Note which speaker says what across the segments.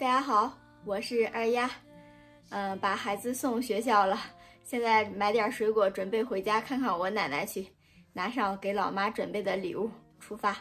Speaker 1: 大家好，我是二丫，嗯，把孩子送学校了，现在买点水果，准备回家看看我奶奶去，拿上给老妈准备的礼物，出发。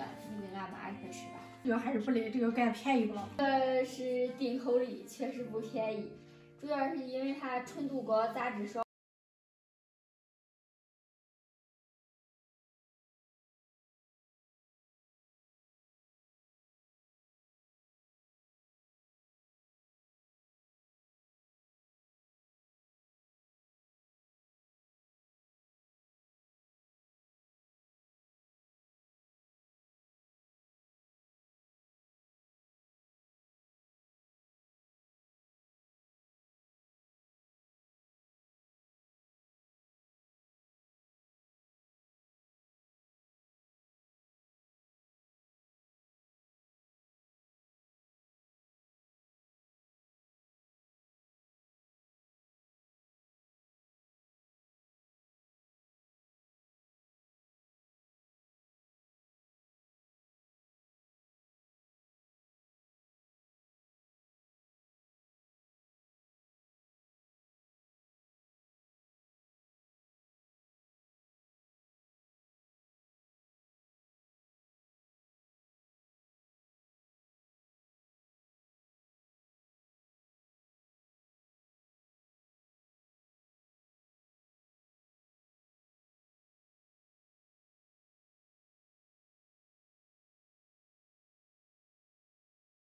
Speaker 1: 个你给俺妈一块吃吧。
Speaker 2: 这个还是不赖，这个更便宜不了。
Speaker 1: 这是进口的，确实不便宜，主要是因为它纯度高，杂质少。